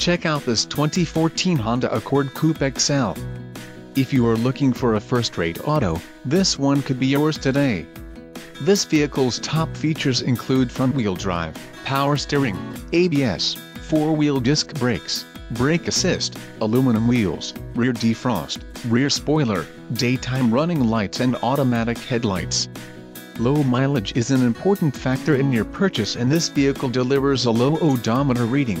Check out this 2014 Honda Accord Coupe EX-L. If you are looking for a first-rate auto, this one could be yours today. This vehicle's top features include front-wheel drive, power steering, ABS, four-wheel disc brakes, brake assist, aluminum wheels, rear defrost, rear spoiler, daytime running lights and automatic headlights. Low mileage is an important factor in your purchase and this vehicle delivers a low odometer reading.